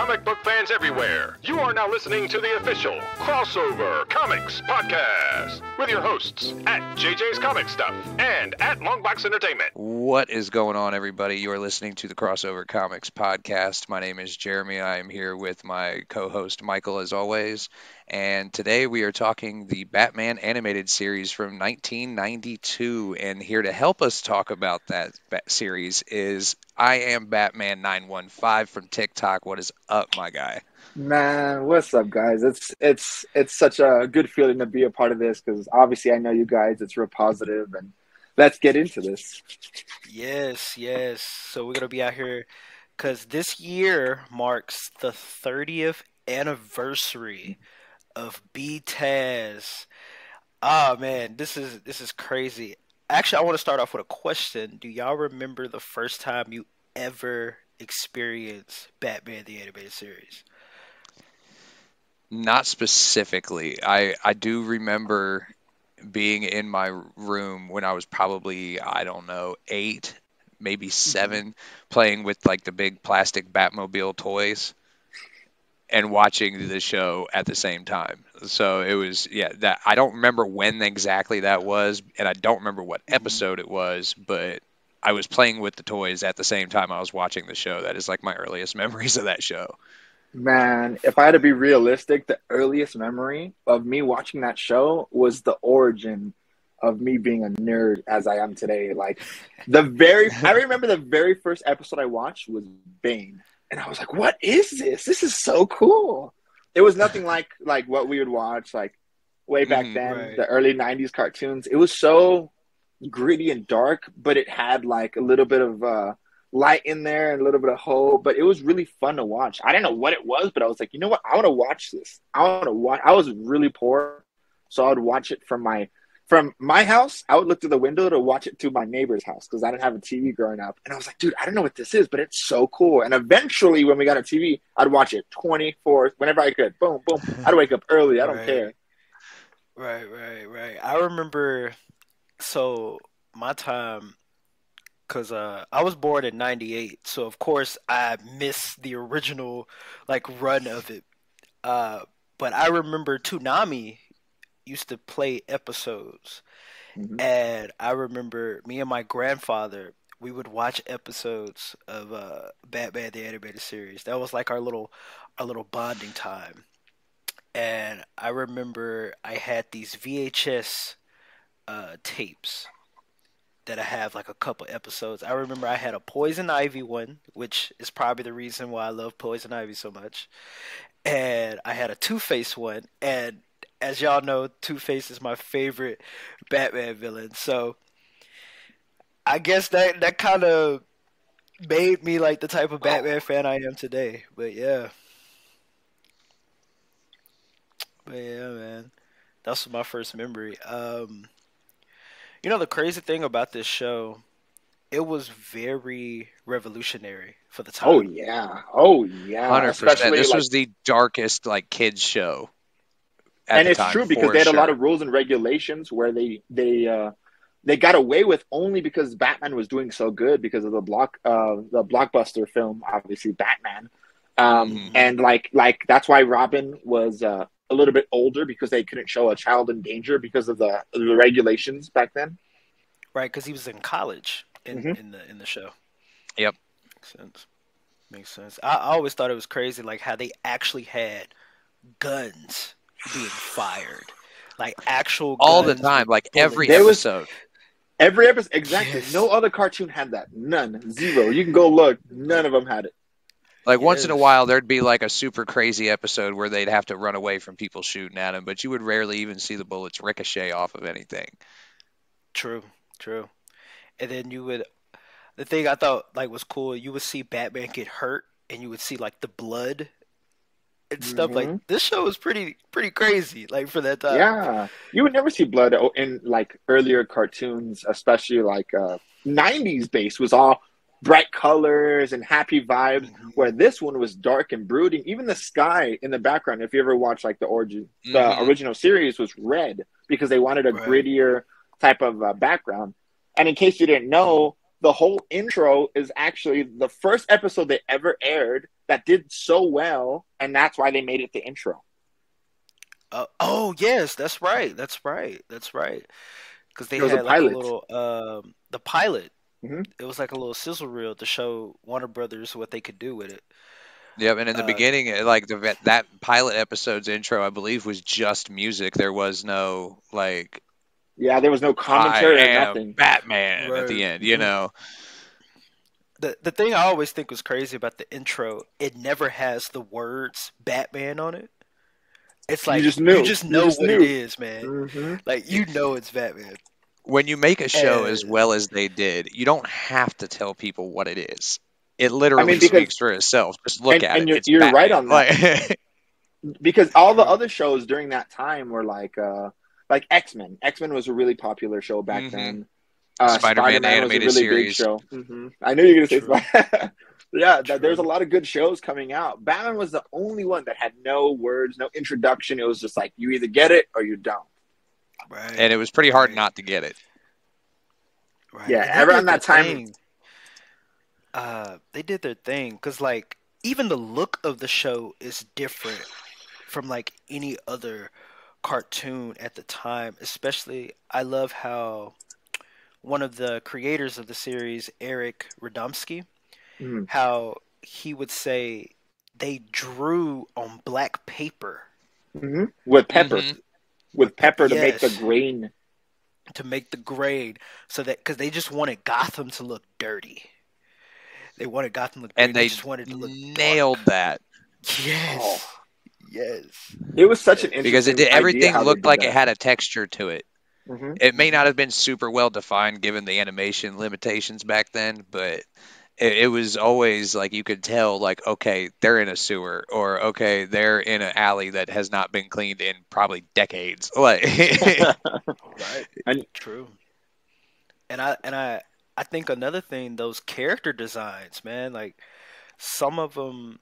comic book fans everywhere. You are now listening to the official Crossover Comics Podcast with your hosts at JJ's Comic Stuff and at Longbox Entertainment. What is going on, everybody? You are listening to the Crossover Comics Podcast. My name is Jeremy. I am here with my co host, Michael, as always. And today we are talking the Batman animated series from 1992. And here to help us talk about that series is I am Batman 915 from TikTok. What is up, my guy? Man, what's up, guys? It's it's it's such a good feeling to be a part of this because obviously I know you guys. It's real positive, and let's get into this. Yes, yes. So we're gonna be out here because this year marks the 30th anniversary of BTAS. Ah oh, man, this is this is crazy. Actually, I want to start off with a question. Do y'all remember the first time you ever experienced Batman the animated series? Not specifically. I I do remember being in my room when I was probably I don't know eight, maybe mm-hmm. 7 playing with like the big plastic Batmobile toys and watching the show at the same time. So it was yeah that I don't remember when exactly that was, and I don't remember what mm-hmm. episode it was, but I was playing with the toys at the same time I was watching the show. That is like my earliest memories of that show. Man, if I had to be realistic, the earliest memory of me watching that show was the origin of me being a nerd as I am today. Like the very I remember the very first episode I watched was Bane and I was like, "What is this? This is so cool." It was nothing like like what we would watch like way back mm, then, right. the early '90s cartoons. It was so gritty and dark, but it had like a little bit of uh, light in there and a little bit of hope. But it was really fun to watch. I didn't know what it was, but I was like, you know what? I want to watch this. I want to watch. I was really poor, so I would watch it from my from my house, I would look through the window to watch it through my neighbor's house because I didn't have a TV growing up. And I was like, dude, I don't know what this is, but it's so cool. And eventually, when we got a TV, I'd watch it 24, whenever I could. Boom, boom. I'd wake up early. I don't right. care. Right, right, right. I remember, so my time, because uh, I was born in 98. So, of course, I missed the original, like, run of it. Uh, but I remember Toonami used to play episodes. Mm-hmm. And I remember me and my grandfather, we would watch episodes of uh, Batman the animated series. That was like our little our little bonding time. And I remember I had these VHS uh, tapes that I have like a couple episodes. I remember I had a Poison Ivy one, which is probably the reason why I love Poison Ivy so much. And I had a Two Face one, and as y'all know, Two Face is my favorite Batman villain. So I guess that that kind of made me like the type of Batman fan I am today. But yeah. But yeah, man. That's my first memory. Um you know the crazy thing about this show, it was very revolutionary for the time. Oh yeah. Oh yeah. 100%. This like... was the darkest like kids show and it's time, true because they had sure. a lot of rules and regulations where they they uh, they got away with only because Batman was doing so good because of the block uh, the blockbuster film, obviously Batman, um, mm-hmm. and like like that's why Robin was uh, a little bit older because they couldn't show a child in danger because of the, the regulations back then. Right, because he was in college in, mm-hmm. in the in the show. Yep, makes sense. Makes sense. I, I always thought it was crazy, like how they actually had guns being fired, like actual all the time, like every there episode. Was, every episode, exactly. Yes. No other cartoon had that. None, zero. You can go look. None of them had it. Like yes. once in a while, there'd be like a super crazy episode where they'd have to run away from people shooting at them, but you would rarely even see the bullets ricochet off of anything. True, true. And then you would, the thing I thought like was cool, you would see Batman get hurt, and you would see like the blood and stuff mm-hmm. like this show was pretty pretty crazy like for that time yeah you would never see blood in like earlier cartoons especially like uh 90s base was all bright colors and happy vibes mm-hmm. where this one was dark and brooding even the sky in the background if you ever watch like the origin mm-hmm. the original series was red because they wanted a right. grittier type of uh, background and in case you didn't know the whole intro is actually the first episode they ever aired that did so well, and that's why they made it the intro. Uh, oh yes, that's right. That's right. That's right. Because they It was a had like a little um, the pilot. Mhm. It was like a little sizzle reel to show Warner Brothers what they could do with it. Yep, and in the Uh, beginning, like the that pilot episode's intro, I believe, was just music. There was no like Yeah, there was no I commentary or am nothing. Batman at the end. You Mhm. know, The the thing I always think was crazy about the intro, it never has the words Batman on it. It's You like just knew. you just You know just what knew. it is, man. hmm Like you know it's Batman. when you make a show as Uh, well as they did, you don't have to tell people what it is. It literally because- speaks for itself. Just look And- at and it. you're- It's you're right on that. Like, Because all the other shows during that time were like, uh, like X Men. X Men was a really popular show back Mhm. then. Uh, Spider-Man Spider-Man animated was a really big series. show. hmm I knew you were gonna say. True. Spider- yeah, True. that, there's a lot of good shows coming out. Batman was the only one that had no words, no introduction. It was just like you either get it or you don't. Right. and it was pretty hard Right. not to get it. Right. Yeah, And they around that their time- thing. Uh, they did their thing because, like, even the look of the show is different from like any other cartoon at the time. Especially, I love how one of the creators of the series, Eric Radomski, Mhm. how he would say they drew on black paper hmm With pepper, Mhm. with pepper to make the Yes. grain. to make the grade so that because they just wanted Gotham to look dirty. They wanted Gotham to look dirty. And they just wanted to look nailed dark. that Yes. Oh. Yes. It was such an interesting because it did everything looked like that. it had a texture to it. Mhm. It may not have been super well defined given the animation limitations back then, but it, it was always like you could tell, like, okay, they're in a sewer, or okay, they're in an alley that has not been cleaned in probably decades. Like, Right. And- True. And I and I I think another thing those character designs, man, like some of them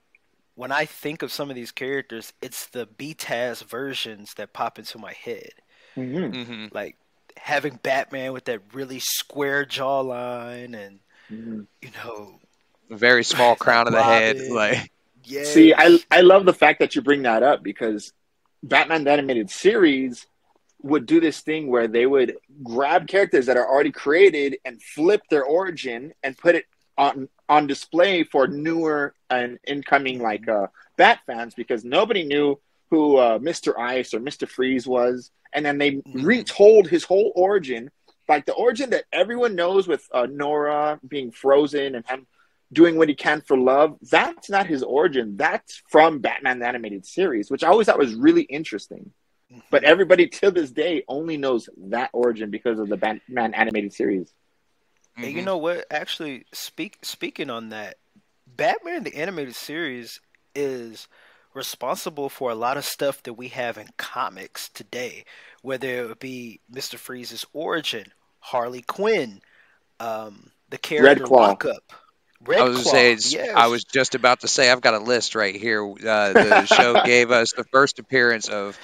when I think of some of these characters, it's the BTAS versions that pop into my head. Mhm. hmm Like having Batman with that really square jawline and Mhm. you know very small crown of the head. Like, yeah See, I I love the fact that you bring that up because Batman the animated series would do this thing where they would grab characters that are already created and flip their origin and put it on on display for newer and incoming like uh, Bat fans because nobody knew who uh, Mr. Ice or Mr. Freeze was, and then they Mhm. retold his whole origin, like the origin that everyone knows with uh, Nora being frozen and him doing what he can for love. That's not his origin. That's from Batman the animated series, which I always thought was really interesting. But everybody to this day only knows that origin because of the Batman animated series. And you know what? Actually, speak speaking on that, Batman the animated series is responsible for a lot of stuff that we have in comics today, whether it be Mister Freeze's origin, Harley Quinn, um, the character Claw. Lockup, Red I was Claw. say, yes. I was just about to say, I've got a list right here. Uh, the show gave us the first appearance of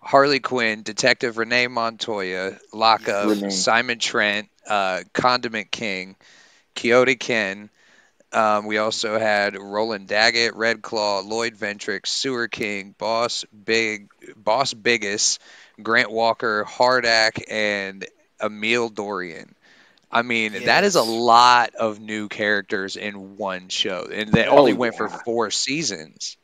Harley Quinn, Detective Renee Montoya, Lockup, Simon Trent, uh, Condiment King, Kyodai Ken. Um, we also had Roland Daggett, Red Claw, Lloyd Ventrix, Sewer King, Boss Big, Boss Biggest, Grant Walker, HARDAC, and Emil Dorian. I mean, that is a lot of new characters in one show, and they Oh, only went for four seasons.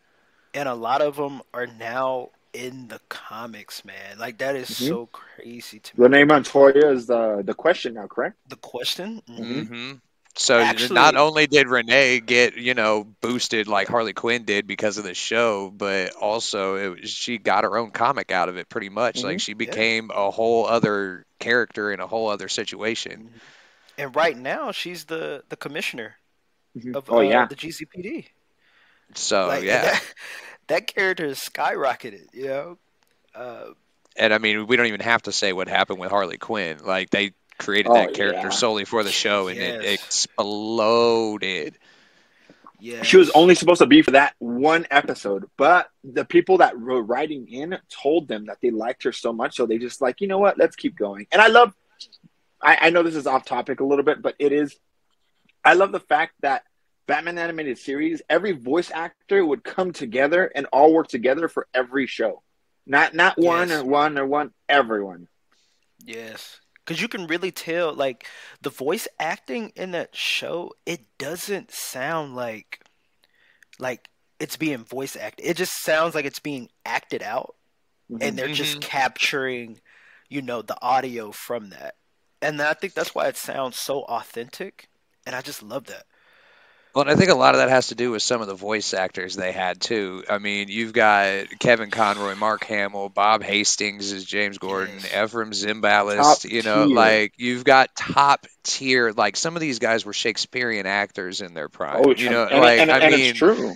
and a lot of them are now in the comics, man. Like that is Mhm. so crazy to me. Renee Montoya is the the question now, correct? The question. Mhm. Mhm. So Actually- not only did Renee get you know boosted like Harley Quinn did because of the show, but also it, was- she got her own comic out of it pretty much. Like Mhm. she became a whole other character in a whole other situation. And right now, she's the the commissioner Mhm. of Oh uh, yeah, the GCPD. So like yeah, that, that character is skyrocketed. You know, uh, and I mean we don't even have to say what happened with Harley Quinn. Like they created Oh, that character yeah. solely for the show, and it exploded. yeah, she was only supposed to be for that one episode, but the people that were writing in told them that they liked her so much, so they just like, you know what, let's keep going. And I love, I, I know this is off topic a little bit, but it is. I love the fact that Batman animated series, every voice actor would come together and all work together for every show. Not not one Yes. or one or one, everyone. Yes. Because you can really tell, like, the voice acting in that show, it doesn't sound like, like, it's being voice acted. It just sounds like it's being acted out, and they're just Mhm. capturing, you know, the audio from that. And I think that's why it sounds so authentic, and I just love that. Well, and I think a lot of that has to do with some of the voice actors they had too. I mean, you've got Kevin Conroy, Mark Hamill, Bob Hastings as James Gordon, Yes. Efrem Zimbalist. Top You know, tier. like you've got top tier. Like some of these guys were Shakespearean actors in their prime. Oh, you know, and, like and, I and mean, it's true.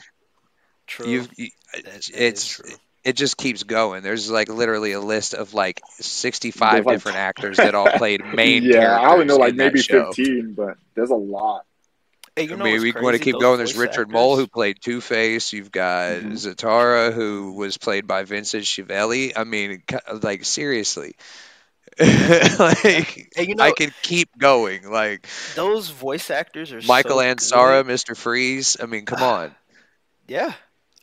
True. you've you, That- that is it's true. it just keeps going. There's like literally a list of like 65 like- different actors that all played main yeah, characters. I only know like in that maybe show. fifteen, but there's a lot. Hey, you I mean, what's we want to keep Those going. There's voice Richard Moll who played Two Face. You've got Mhm. Zatara who was played by Vincent Schiavelli. I mean, like seriously, like Hey, you know, I could keep going. Like those voice actors are Michael so Ansara, good. Mr. Freeze. I mean, come on. Yeah.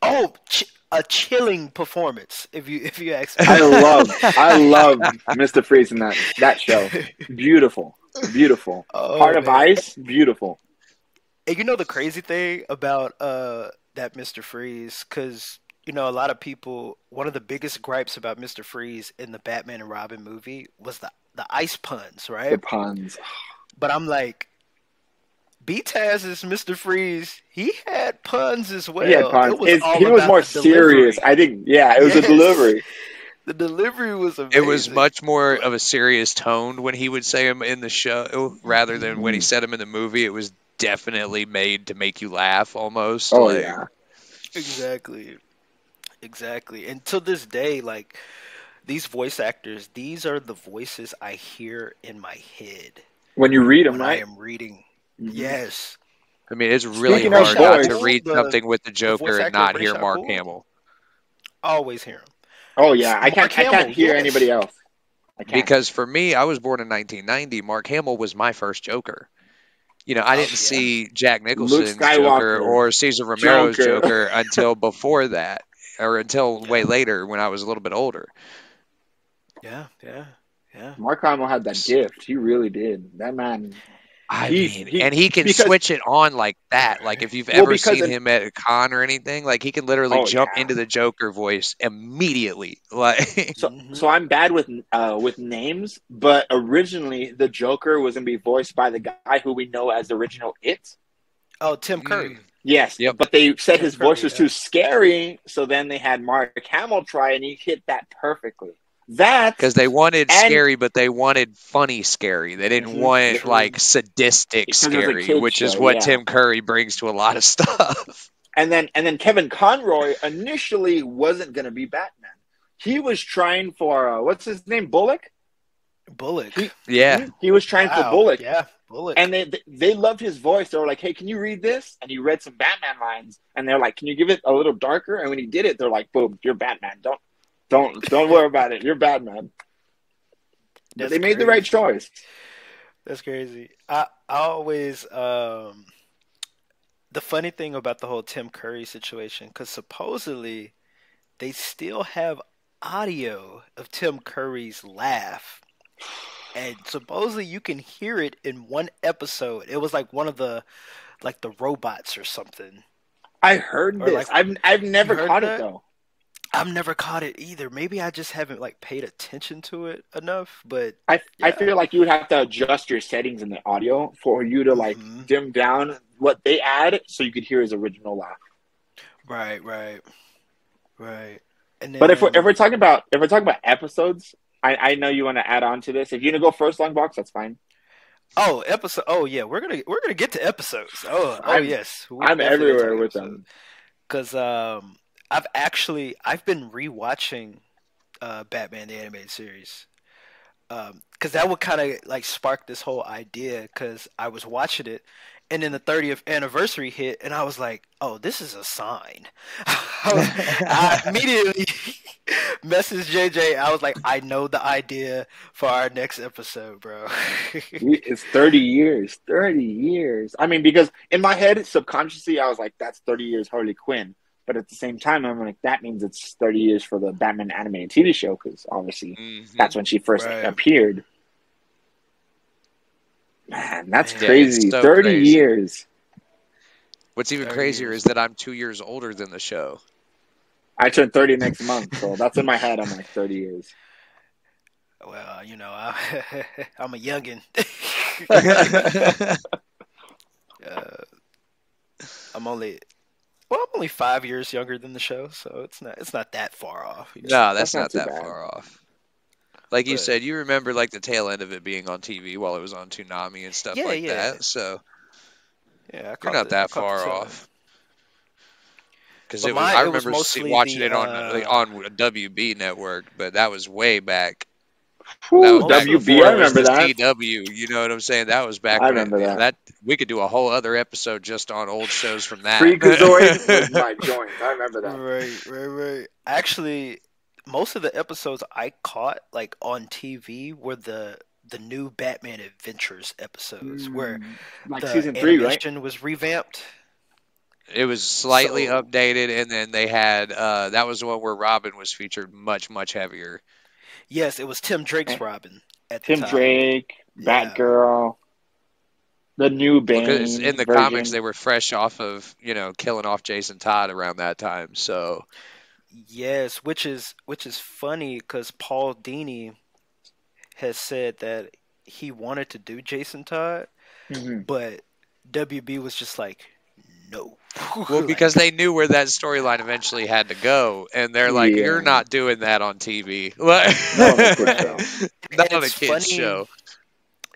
Oh, ch- a chilling performance. If you if you ask me. I love, I love Mr. Freeze in that that show. Beautiful, beautiful. Oh, Heart of. Ice, beautiful. And you know the crazy thing about uh that Mr. Freeze, because you know a lot of people. One of the biggest gripes about Mr. Freeze in the Batman and Robin movie was the the ice puns, The right? puns. But I'm like, B-Taz's Mr. Freeze, he had puns as well. he had puns. It was It's- all he was more the serious. I think. Yeah, it was Yes. a delivery. The delivery was amazing. It was much more of a serious tone when he would say them in the show rather than when he Mhm. said them in the movie. It was definitely made to make you laugh almost. Oh like, yeah. Exactly. Exactly. And to this day, like these voice actors, these are the voices I hear in my head When you read them, when I am reading. Mhm. Yes. I mean, it's really Speaking hard not voice- to read the- something with the Joker voice and not hear Mark Ghul. Hamill. Always hear him. Oh yeah. I can't. I can't hear yes. anybody else. Because for me, I was born in 1990. Mark Hamill was my first Joker. You know, I Oh, didn't yeah. see Jack Nicholson's Joker or Cesar Romero's Joker. Joker until before that, or until way later when I was a little bit older. Yeah, yeah, yeah. Mark Hamill had that gift. He really did. That man. I He's- mean, he- and he can because- switch it on like that. Like if you've Well, ever because seen in- him at a con or anything, like he can literally Oh, jump yeah. into the Joker voice immediately. Like So, so I'm bad with uh, with names, but originally the Joker was gonna be voiced by the guy who we know as the original It. Oh, Tim Curry. Mm. Yes, Yep. but they said Tim his voice Curry, was yeah. too scary, so then they had Mark Hamill try, and he hit that perfectly. That because they wanted And- scary, but they wanted funny scary. They didn't Mhm. want True. like sadistic Because it was a scary, kid's which is what yeah. Tim Curry brings to a lot of stuff. and then and then Kevin Conroy initially wasn't gonna be Batman. He was trying for uh, what's his name, Bullock. Bullock. He- yeah, He was trying Wow, for Bullock, Yeah, Bullock. and they they loved his voice. They were like, "Hey, can you read this?" And he read some Batman lines, and they're like, "Can you give it a little darker?" And when he did it, they're like, "Boom, you're Batman. Don't don't don't worry about it. You're Batman." But That's they made the right choice. That's crazy. I I always um the funny thing about the whole Tim Curry situation cuz supposedly they still have audio of Tim Curry's laugh. And supposedly you can hear it in one episode. It was like one of the like the robots or something. I heard Or this. like- I've I've never caught that? it though. I've never caught it either. Maybe I just haven't like paid attention to it enough, but I I feel like you would have to adjust your settings in the audio for you to like Mhm. dim down what they add so you could hear his original laugh. right, right. Right. And But if we're, then- if we're talking about if we're talking about episodes, I, I know you want to add on to this. If you're gonna go first Longbox, that's fine. Oh, episode. Oh, yeah. We're gonna we're gonna get to episodes. Oh, oh I'm- yes. I'm everywhere with them. Because um, I've actually I've been rewatching uh, Batman the animated series. Um, because that would kind of like spark this whole idea. Because I was watching it, and then the 30th anniversary hit, and I was like, "Oh, this is a sign." I, immediately message JJ. I was like, I know the idea for our next episode, bro. It's 30 years. 30 years. I mean, because in my head, subconsciously, I was like, that's 30 years Harley Quinn. But at the same time, I'm like, that means it's 30 years for the Batman animated TV show because obviously Mhm. that's when she first Right. appeared. Man, that's Yeah, crazy. so 30 crazy. years. What's even crazier years. is that I'm two years older than the show. I turn 30 next month, so that's in my head. I'm like 30 years. well, you know, I, I'm a youngin. uh, I'm only, well, I'm only five years younger than the show, so it's not, it's not that far off. you know? No, that's, That's not, not that bad. far off. Like you said, you remember like the tail end of it being on TV while it was on Toonami and stuff Yeah, like yeah. that. So Yeah, I you're not the- that caught far off. Because But it I it was remember see- watching the, it on uh, like, on WB network, but that was way back. Whew, That was back WB, I remember that. CW. You know what I'm saying? That was back. I when it- remember that. we could do a whole other episode just on old shows from that. Freakazoid was my joint. I remember that. Right, right, right. Actually, most of the episodes I caught like on TV were the the new Batman Adventures episodes where Mm, like the season three, right? was revamped. It was slightly So- updated, and then they had uh, that was the one where Robin was featured much much heavier. Yes, it was Tim Drake's Eh, Robin at the Tim time. Drake, Yeah. Batgirl, the new Bane. Because in the version. comics they were fresh off of you know killing off Jason Todd around that time. So Yes, which is which is funny because Paul Dini has said that he wanted to do Jason Todd, Mhm. but WB was just like, no. well because they knew where that storyline eventually had to go, and they're like, Yeah. "You're not doing that on TV, Like- Not on a kid not And on a it's kids funny- show."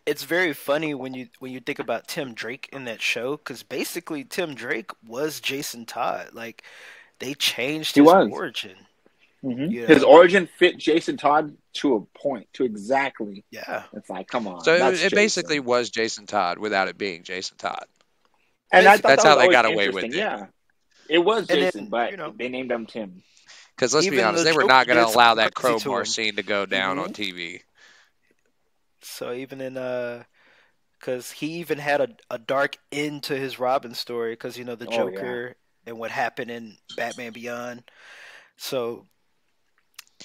it's very funny when you when you think about Tim Drake in that show because basically Tim Drake was Jason Todd. Like they changed He his was. origin. Mhm. Yeah. His origin fit Jason Todd to a point, to exactly. Yeah, It's like, come on. So it, it basically was Jason Todd without it being Jason Todd. And I thought That's that how they got away with it. Yeah, it was And then, Jason, but you know- they named him Tim. Because let's be honest, the they were not going to allow that crazy to crowbar scene to go down on Mhm. TV. so even in uh, because he even had a a dark end to his Robin story because you know the Oh, yeah. Joker and what happened in Batman Beyond. So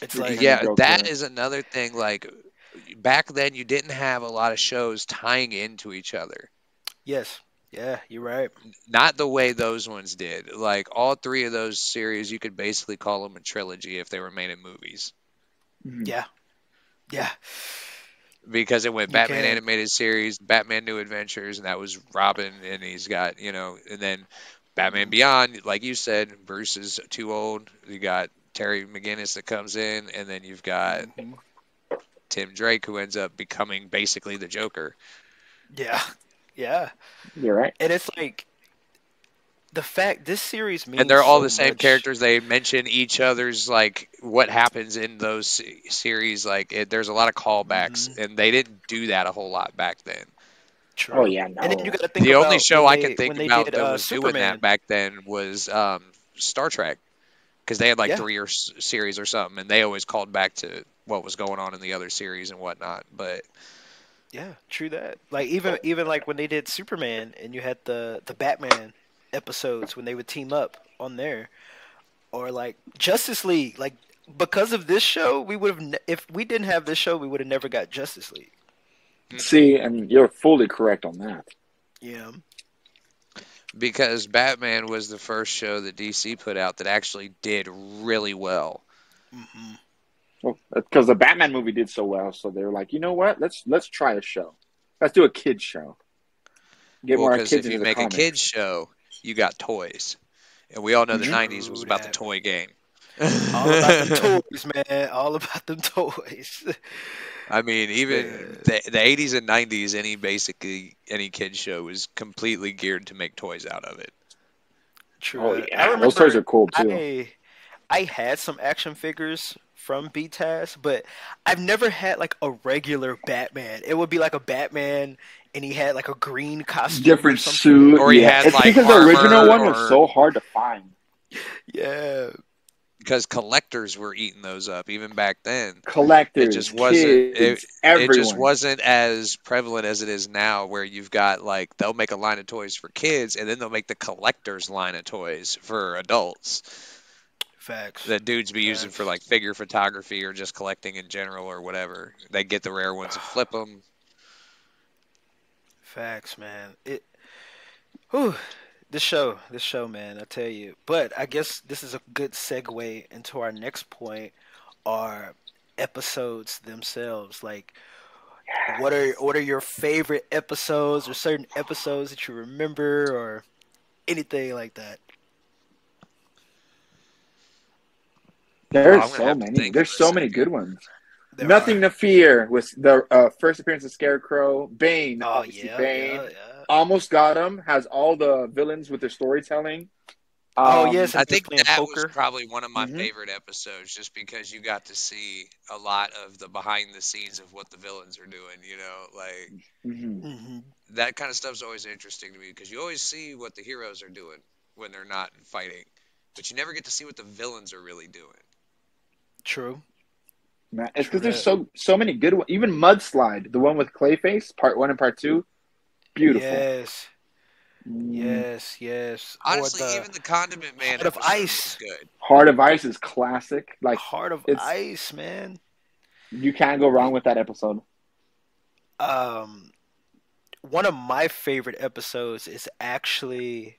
it's like Yeah. yeah, that is another thing. Like back then, you didn't have a lot of shows tying into each other. yes, yeah, you're right. Not the way those ones did. Like all three of those series, you could basically call them a trilogy if they were made in movies. Mhm. Yeah, yeah. Because it went You Batman can. animated series, Batman New Adventures, and that was Robin, and he's got you know, and then Batman Beyond, like you said, Bruce is too old. You got Terry McGinnis that comes in, and then you've got Mhm. Tim Drake who ends up becoming basically the Joker. Yeah, yeah. You're right. And it's like the fact this series means and they're all so the same much. characters. They mention each other's like what happens in those series. Like it, there's a lot of callbacks, Mhm. and they didn't do that a whole lot back then. True. Oh yeah, no. And then you got to think the about only show when I they- can think about did, that uh, was doing that back then was um, Star Trek, because they had like Yeah. three or s- series or something, and they always called back to what was going on in the other series and whatnot. But Yeah, true that. Like even even like when they did Superman and you had the the Batman episodes when they would team up on there, or like Justice League. Like because of this show, we would have ne- if we didn't have this show, we would have never got Justice League. See, and you're fully correct on that. Yeah, because Batman was the first show that DC put out that actually did really well. hmm Well, because the Batman movie did so well, so they were like, you know what? Let's let's try a show. Let's do a kids show. Get well, more because kids if you into make the a comics. kids show, you got toys, and we all know the Mhm. '90s was about the toy game. all about them toys, man. All about them toys. I mean, even the, the 80s and 90s, any basically any kid show was completely geared to make toys out of it. True. Oh yeah, I those toys are cool too. I I had some action figures from BTAS, but I've never had like a regular Batman. It would be like a Batman and he had like a green costume. Different or suit. Or he yeah. had, it's like, because the original armor one was so hard to find. Yeah. because collectors were eating those up even back then. Collectors, It just wasn't. kids, it, it just wasn't as prevalent as it is now, where you've got like they'll make a line of toys for kids, and then they'll make the collectors line of toys for adults Facts. that dudes be using for like figure photography or just collecting in general or whatever. They get the rare ones and flip them. Facts, man. It. Whew. This show, this show, man. I tell you. But I guess this is a good segue into our next point. Are episodes themselves like? What are what are your favorite episodes or certain episodes that you remember or anything like that? There's I'm so many. There's so many good ones. There Nothing are. to fear was the uh, first appearance of Scarecrow. Bane, Oh obviously yeah, Bane. yeah, yeah. Almost got him. Has all the villains with their storytelling. Oh, Um, yes, I think playing that poker. was probably one of my Mhm. favorite episodes, just because you got to see a lot of the behind the scenes of what the villains are doing. You know, like mhm. hmm that kind of stuff's always interesting to me because you always see what the heroes are doing when they're not fighting, but you never get to see what the villains are really doing. True. Man, it's because there's so so many good ones. Even Mudslide, the one with Clayface, part one and part two, beautiful. Yes. Mm. Yes. Yes. Honestly, the even the Condiment Man Heart of Ice. good. Heart of Ice is classic. Like Heart of it's- Ice, man. you can't go wrong with that episode. Um, one of my favorite episodes is actually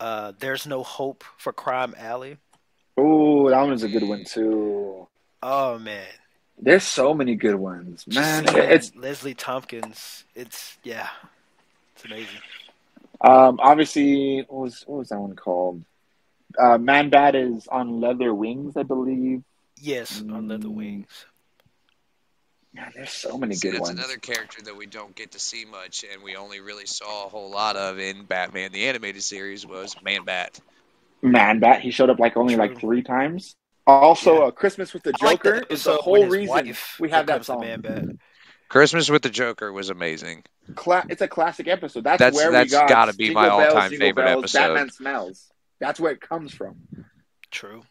uh, "There's No Hope for Crime Alley." Oh, that one is a good one too. Oh man, There's so many good ones, Just man. seeing It's Leslie Tompkins. It's yeah, it's amazing. um obviously what was what was that one called? Uh, Man Bat is on leather wings, I believe. Yes, on Leather Mm. Wings. Man, there's so many good that's ones. another character that we don't get to see much, and we only really saw a whole lot of in Batman the Animated Series was Man Bat. Man Bat, he showed up like only like three times. Also, Yeah. uh, Christmas with the I like Joker that is the whole reason we have that the song. Man Bat. Christmas with the Joker was amazing. Cla- it's a classic episode. That's, That's- where that's we got gotta be my all-time favorite Bells, episode. Batman smells. That's where it comes from. True.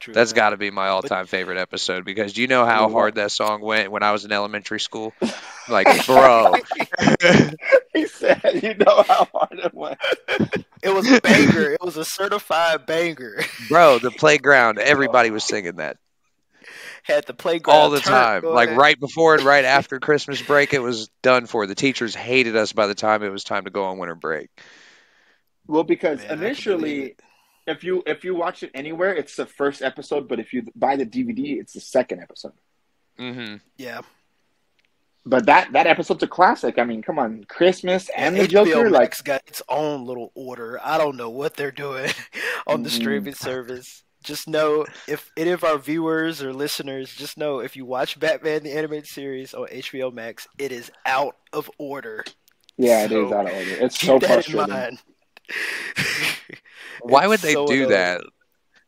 True. That's man. got to be my all-time favorite episode because you know how hard that song went when I was in elementary school? Like, bro, he said, "You know how hard it went." It was a banger. it was a certified banger. bro, the playground, everybody was singing that Had the playground all the turn time. going. Like right before and right after Christmas break, it was done for. The teachers hated us by the time it was time to go on winter break. Well, because Man, I can believe initially, it. If you if you watch it anywhere, it's the first episode. But if you buy the DVD, it's the second episode. hmm Yeah. But that that episode's a classic. I mean, come on, Christmas and the HBO Joker, like Max got its own little order. I don't know what they're doing on the Mhm. streaming service. Just know if any of our viewers or listeners, just know if you watch Batman the animated series on HBO Max, it is out of order. yeah, it So, is out of order. It's Keep so that in frustrating. mind. Why would they so do annoying. that?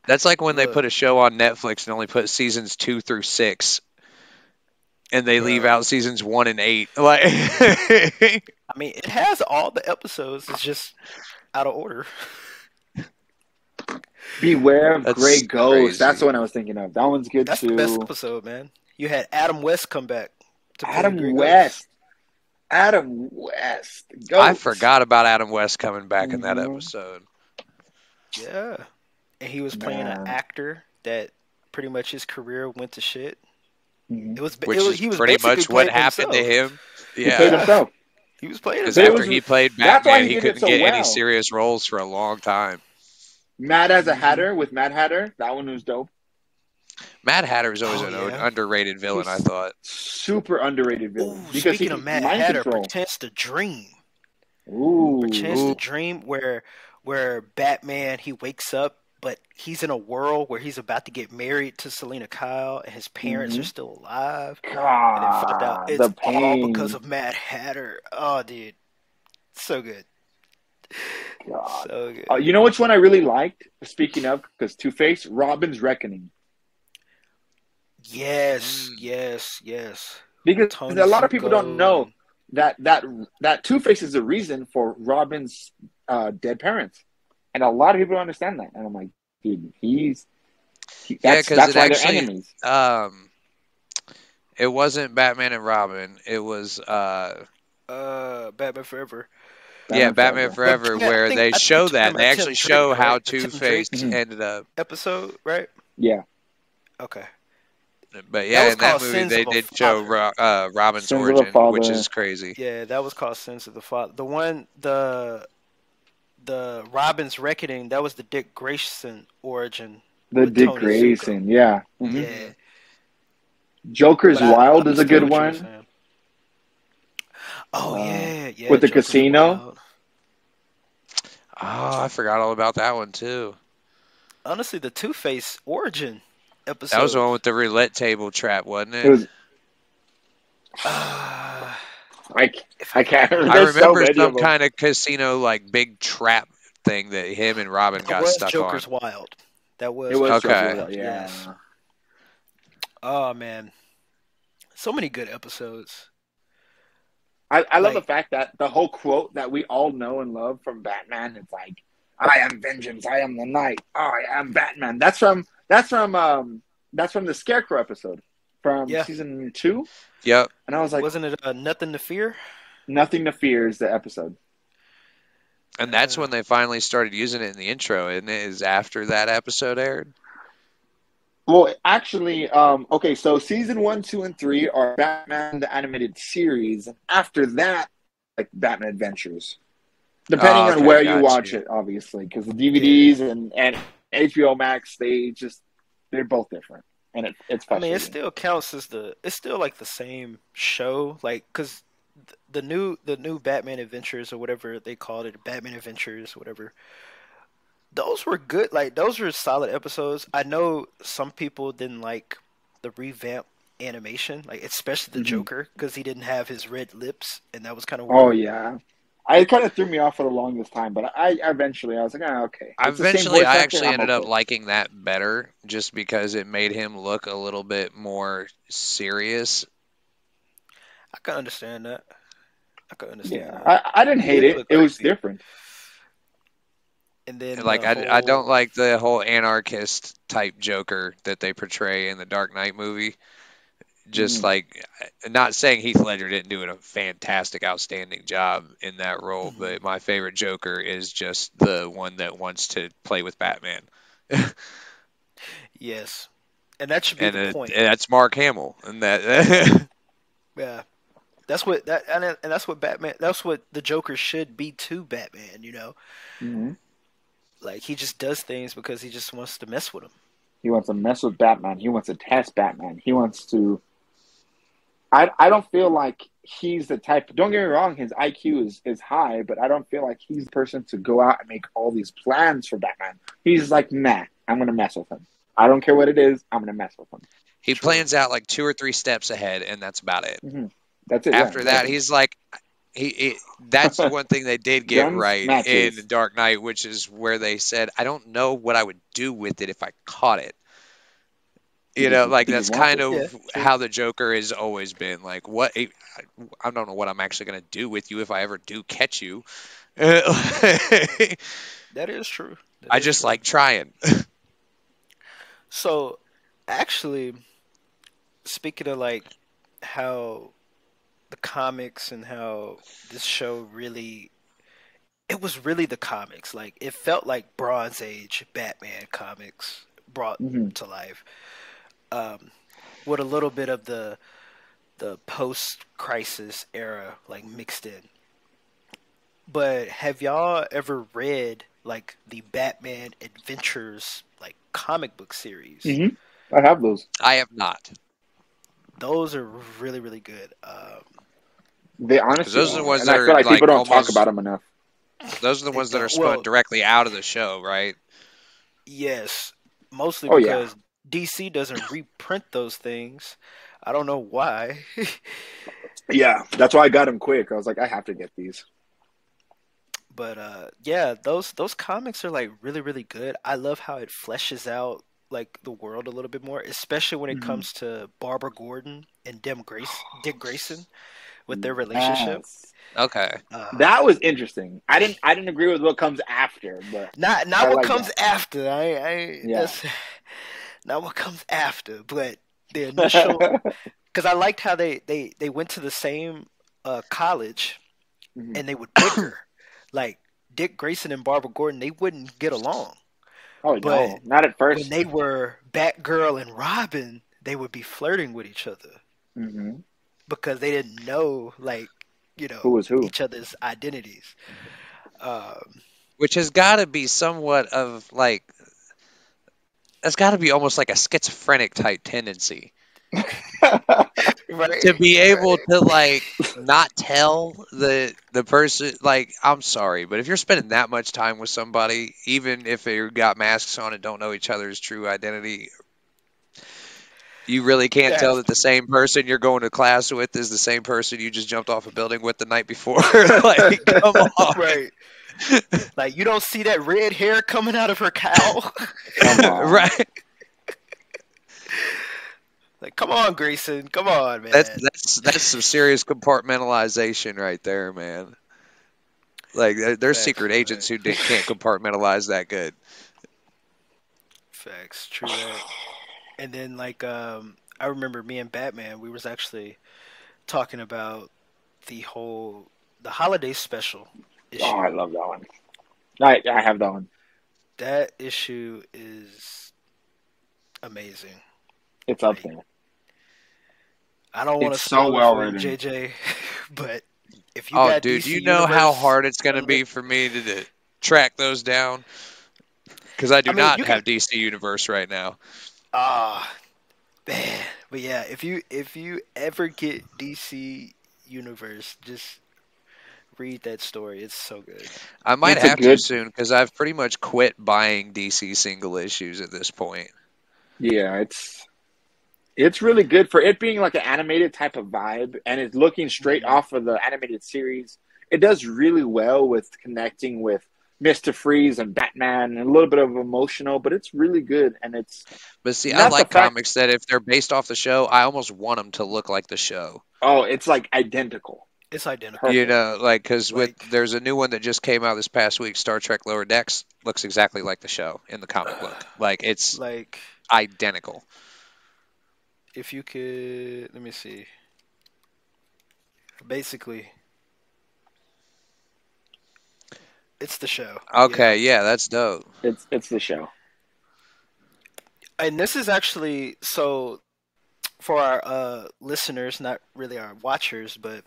That's like when they put a show on Netflix and only put seasons two through six, and they leave out seasons one and eight. Like, I mean, it has all the episodes. It's just out of order. Beware of That's Grey Ghost. crazy. That's the one I was thinking of. That one's good That's too. the best episode, man. You had Adam West come back. To Adam Grey Ghost. West. Adam West. I forgot about Adam West coming back in that Mhm. episode. Yeah. And he was playing an actor that pretty much his career went to shit. Mhm. It was, Which it was he was pretty much what happened himself. to him. He played Yeah, himself. He was playing because But it himself. after was- he played that's why Batman, he he couldn't so get any serious roles for a long time. Mad as a Mhm. Hatter with Mad Hatter. That one was dope. Mad Hatter is always Oh, an yeah. underrated villain. I thought. Super underrated Ooh, villain. because speaking he of Mad Hatter, control. pretends to dream. Ooh. Pretends Ooh. to dream where where Batman he wakes up, but he's in a world where he's about to get married to Selina Kyle, and his parents Mhm. are still alive. And then God, find out it's all because of Mad Hatter. Oh, dude, so good, God. so good. Uh, you know which one I really liked? Speaking of, because Two Face, Robin's Reckoning. Yes, Mm. yes, yes. Because Tony a lot of people don't know that that that Two Face is the reason for Robin's uh, dead parents, and a lot of people don't understand that. And I'm like, dude, he's He- Yeah, That's, 'cause that's it why actually- they're enemies. Um, it wasn't Batman and Robin. It was uh, Uh, Batman Forever. yeah, Batman Forever. Forever, But, where think- they I show that. They actually Tim show Drake, how right? The Tim Two Face Drake? Mhm. ended up. episode, right? Yeah, Okay. But yeah, was in that movie Sins they did show Father. Ro- uh, Robin's Sins origin, which is crazy. Yeah, that was called Sins of the Father. The one, the the Robin's Reckoning, that was the Dick Grayson origin. the Dick Tony Grayson. Yeah, Mhm. Yeah. Joker's But I Wild is a good what you were one. saying. Oh Uh, yeah, yeah. with the Joker's casino? Wild. Oh, I forgot all about that one too. Honestly, the Two Face origin episode. That was the one with the roulette table trap, wasn't it? It was. I, I can't. I There's so remember some kind of casino like big trap thing that him and Robin That got was stuck Joker's on. Wild. That was. It was Okay. Wild, Yeah. Yes. Oh man, so many good episodes. I, I love Like- the fact that the whole quote that we all know and love from Batman, it's like, I am vengeance, I am the night, I am Batman. That's from that's from um that's from the Scarecrow episode from Yeah. season two. Yep. And I was like, Wasn't it uh, nothing to fear? Nothing to fear is the episode. And that's Uh, when they finally started using it in the intro, and it is after that episode aired. Well, actually, um, okay, so season one, two, and three are Batman the animated series, and after that, like Batman Adventures, depending Oh, on where you watch you. it, obviously, because the DVDs and and HBO Max, they just they're both different, and it, it's. I mean, it still counts as the. It's still like the same show, like because the new the new Batman Adventures or whatever they called it, Batman Adventures, whatever. Those were good. Like those were solid episodes. I know some people didn't like the revamp animation, like especially the Mhm. Joker, because he didn't have his red lips, and that was kind of weird. Oh yeah, I kind of threw me off for the longest time, but I eventually I was like, ah, okay. It's the same Eventually, voice I actually ended up liking that better, just because it made him look a little bit more serious. I can understand that. I can understand Yeah, that. I, I didn't hate did it. It was crazy. different. And then Like the I, I don't like the whole anarchist type Joker that they portray in the Dark Knight movie. Just Mhm. like, not saying Heath Ledger didn't do a fantastic, outstanding job in that role, Mhm. but my favorite Joker is just the one that wants to play with Batman, Yes, and that should be and the it, point. that's Mark Hamill, and that Yeah, that's what that and, and that's what Batman. That's what the Joker should be to Batman. You know, hmm like he just does things because he just wants to mess with him. He wants to mess with Batman. He wants to test Batman. He wants to. I I don't feel like he's the type. Don't get me wrong. His IQ is is high, but I don't feel like he's the person to go out and make all these plans for Batman. He's like, nah, I'm gonna mess with him. I don't care what it is. I'm gonna mess with him. he plans out like two or three steps ahead, and that's about it. Mm-hmm. That's it. yeah, After that, he's like, he, he that's the one thing they did get right matches. in Dark Knight, which is where they said, I don't know what I would do with it if I caught it. You know, like that's kind of Yeah, how the Joker has always been. Like, what I don't know what I'm actually gonna do with you if I ever do catch you. That is true. That is just true. like trying. So, actually, speaking of like how the comics and how this show really, it was really the comics. Like it felt like Bronze Age Batman comics brought Mhm. to life, um, with a little bit of the the post crisis era like mixed in. But have y'all ever read like the Batman Adventures like comic book series? Mhm. I have those. I have not. Those are really really good. Um, They honestly. those are the ones and that I feel like, like, people don't talk about them enough. Those are the ones that are spun Well- directly out of the show, right? yes, mostly Oh, yeah. Because DC doesn't reprint those things. I don't know why. Yeah, that's why I got them quick. I was like, I have to get these. but uh, yeah, those those comics are like really really good. I love how it fleshes out like the world a little bit more, especially when it Mhm. comes to Barbara Gordon and Dim Grace, Dick Grayson, with their relationship. Yes. Okay. Uh, That was interesting. I didn't. I didn't agree with what comes after, but not not I what like comes after. I, I Yeah. that's not what comes after, but the initial. Because I liked how they they they went to the same uh, college, Mhm. and they would bicker. like Dick Grayson and Barbara Gordon, they wouldn't get along. oh no, not at first. When they were Batgirl and Robin, they would be flirting with each other hmm because they didn't know, like, you know, Who was who? each other's identities. Um, which has got to be somewhat of like that's got to be almost like a schizophrenic type tendency right? to be able to like not tell the the person like I'm sorry, but if you're spending that much time with somebody, even if they got masks on and don't know each other's true identity, you really can't Yeah. tell that the same person you're going to class with is the same person you just jumped off a building with the night before. like, come on. right. like you don't see that red hair coming out of her cowl. Come on. right. like, come on, Grayson, come on, man. That's that's that's some serious compartmentalization right there, man. Like there- there's Facts, secret agents who di- can't compartmentalize that good. Facts, true that. And then like um I remember me and Batman, we was actually talking about the whole the holiday special issue. Oh, I love that one. I I have that one. That issue is amazing. It's up there. I don't want to It's so well written. JJ, but if you oh, got dude, DC you know how hard it's gonna be for me to, to track those down because I do I mean, not you have DC Universe right now. Ah, man. But yeah, if you if you ever get DC Universe, just read that story. It's so good. I might It's a have to soon because I've pretty much quit buying DC single issues at this point. Yeah, it's it's really good for it being like an animated type of vibe, and it's looking straight mm-hmm. off of the animated series. It does really well with connecting with Mister Freeze and Batman, and a little bit of emotional, but it's really good, and it's But see, I the like fact- comics that if they're based off the show, I almost want them to look like the show. oh, it's like identical. It's identical. You know, like because with Like- there's a new one that just came out this past week, Star Trek Lower Decks looks exactly like the show in the comic book. Like it's Like identical. if you could, let me see. Basically, it's the show. Okay, yeah, that's dope. It's it's the show. and this is actually so for our uh, listeners, not really our watchers, but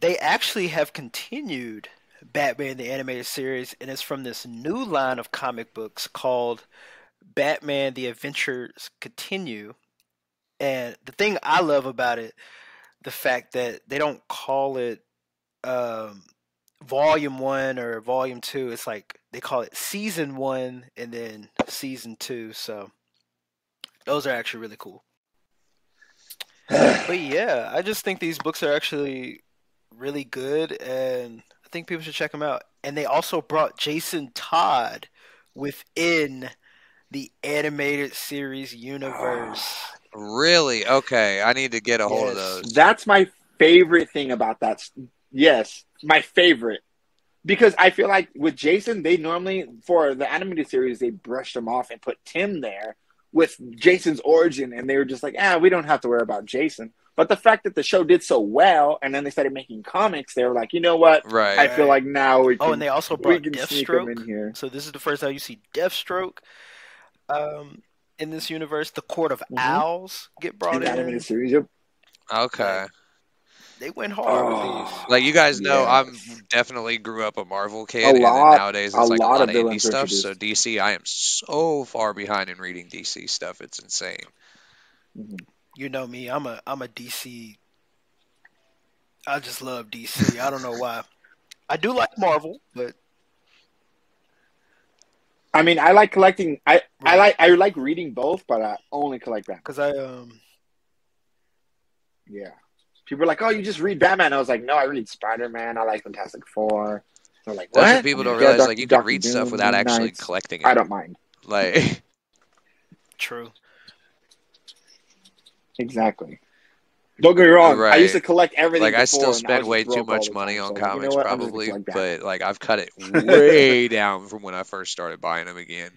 they actually have continued Batman the animated series, and it's from this new line of comic books called Batman: The Adventures Continue. And the thing I love about it, the fact that they don't call it um, Volume One or Volume Two. It's like they call it Season One and then Season Two. So those are actually really cool. But yeah, I just think these books are actually really good, and I think people should check them out. And they also brought Jason Todd within the animated series universe. Really? Okay, I need to get a hold of those. That's my favorite thing about that. Yes, my favorite. Because I feel like with Jason, they normally, for the animated series, they brushed him off and put Tim there with Jason's origin. And they were just like, ah, we don't have to worry about Jason. But the fact that the show did so well and then they started making comics, they were like, you know what? Right. I feel like now we can, Oh, and they also brought can sneak him in here. So this is the first time you see Deathstroke um, in this universe. The Court of Mhm. Owls get brought In the in. animated series, yep. Okay. They went hard with Oh. these. Like you guys know, I'm definitely grew up a Marvel kid, A and then lot- nowadays a it's like a lot lot of of indie stuff. So. DC, I am so far behind in reading DC stuff. It's insane. You know me. I'm a I'm a DC. I just love DC. I don't know why. I do like Marvel, but I mean, I like collecting. I, I like I like reading both, but I only collect that because I um Yeah. People are like, "Oh, you just read Batman." I was like, "No, I read Spider Man. I like Fantastic Four. They're like, That's "What?" what people don't Yeah, realize. Doc- like you can Dr. read stuff without Moon actually collecting it. I don't mind. Like true. Exactly. Don't get me wrong. I used to collect everything. like I still spend just way too much money on So, you know comics what? I'm probably, collect but like I've cut it way down from when I first started buying them again.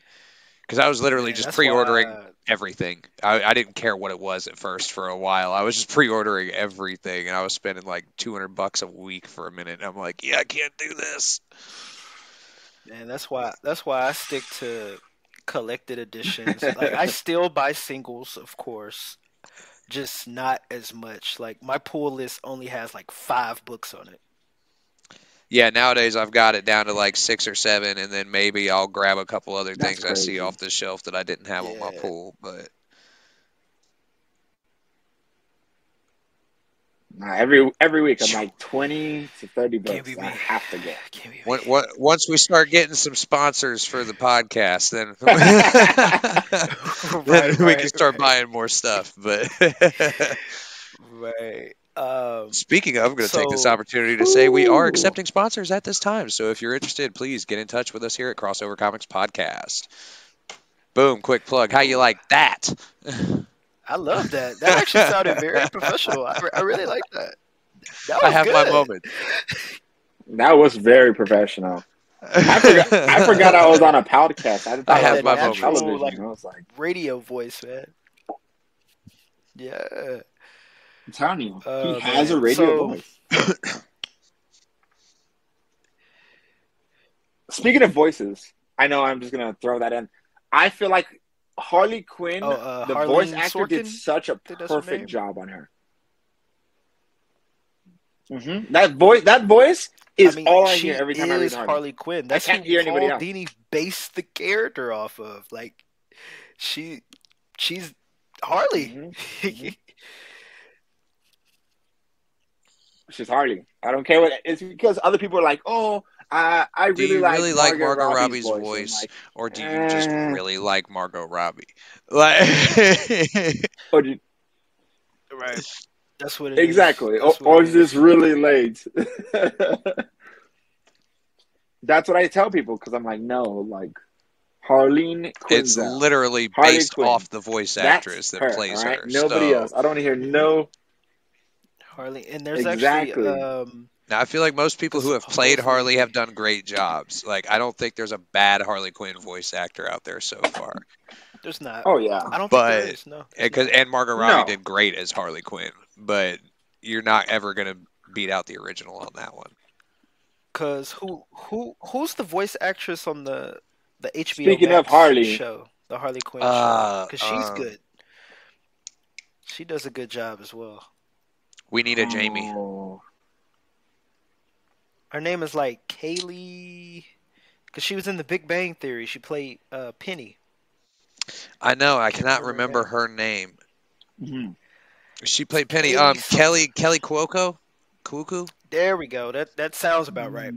Because I was literally Yeah, just pre-ordering why- everything. I, I didn't care what it was at first for a while. I was just pre-ordering everything, and I was spending like 200 bucks a week for a minute. And I'm like, yeah, I can't do this. And that's why that's why I stick to collected editions. like I still buy singles, of course, just not as much. Like my pull list only has like five books on it. Yeah, nowadays I've got it down to like six or seven, and then maybe I'll grab a couple other That's things I see off the shelf that I didn't have on my Yeah. pool. But Nah, every every week I'm like twenty to thirty Can't books. I have to get. When, me. when, once we start getting some sponsors for the podcast, then, then Right, we right, can start right. buying more stuff. But Right. Um, Speaking of, I'm going to take this opportunity to say we are accepting sponsors at this time. So if you're interested, please get in touch with us here at Crossover Comics Podcast. Boom, quick plug. How you like that? I love that. That actually sounded very professional. I, I really like that. That was I have my moment. That was very professional. I forgot. I forgot I was on a podcast. I, thought I have my moment. television. Like- I was like, Radio voice, man. Yeah. I'm telling you, Oh, he has a man. radio So- voice. Speaking of voices, I know I'm just gonna throw that in. I feel like Harley Quinn, Oh, uh, the voice actor, did such a think that's her name. perfect job on her. hmm That voice, that voice is I mean, all I hear every time I read Harley. Harley Quinn. That's can't who hear anybody Paul else. Dini based the character off of. Like, she, she's Harley. Mhm. She's Harley. I don't care what it's because other people are like, oh, I I Do really you like really like Margot, Margot Robbie's, Robbie's voice. voice? And Or do you just Eh. really like Margot Robbie? Like, like, or do you- Right. That's what it is. exactly, or, That's what or it is this really late? That's what I tell people because I'm like, no, like Harleen it's Quinzel. literally Harley based Quinn. off the voice That's actress that her, plays all right? her. Nobody so, else. I don't want to hear no. Harley, and there's Exactly. actually um, Now, I feel like most people who have played Harley have done great jobs. Like, I don't think there's a bad Harley Quinn voice actor out there so far. there's not. Oh yeah, I don't but- think there is. No. And, 'cause- and Margot Robbie No. did great as Harley Quinn, but you're not ever going to beat out the original on that one. Cause who who who's the voice actress on the the HBO Speaking of Harley. show, the Harley Quinn Uh, show? Cause she's um, good. She does a good job as well. We need a Jamie. Oh. Her name is like Kaley, cause she was in The Big Bang Theory. She played uh, Penny. I know. I cannot remember remember her name. Mhm. She played Penny. Kelly Um. Kelly Kelly Cuoco. Cuoco. There we go. That that sounds about right.